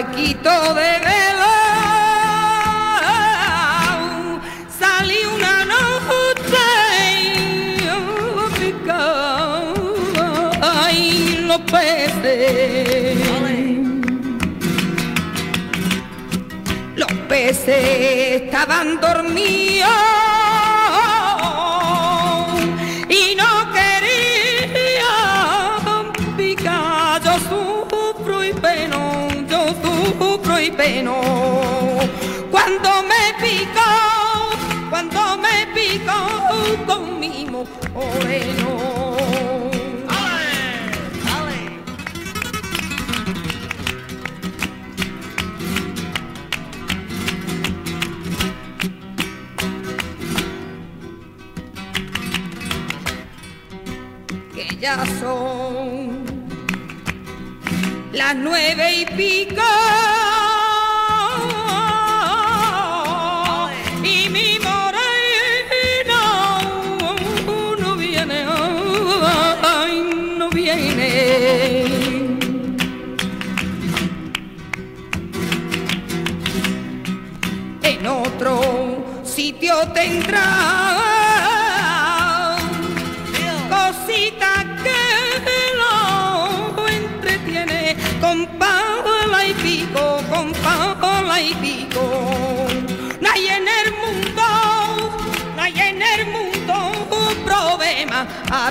barquito de vela salí una noche picar ay los peces los peces estaban dormidos y cuando me picó cuando me picó con mi moreno que ya son las nueve y pico. Tendrá cosita que lo entretiene con pala y pico, con pala y pico. No hay en el mundo, no hay en el mundo un problema a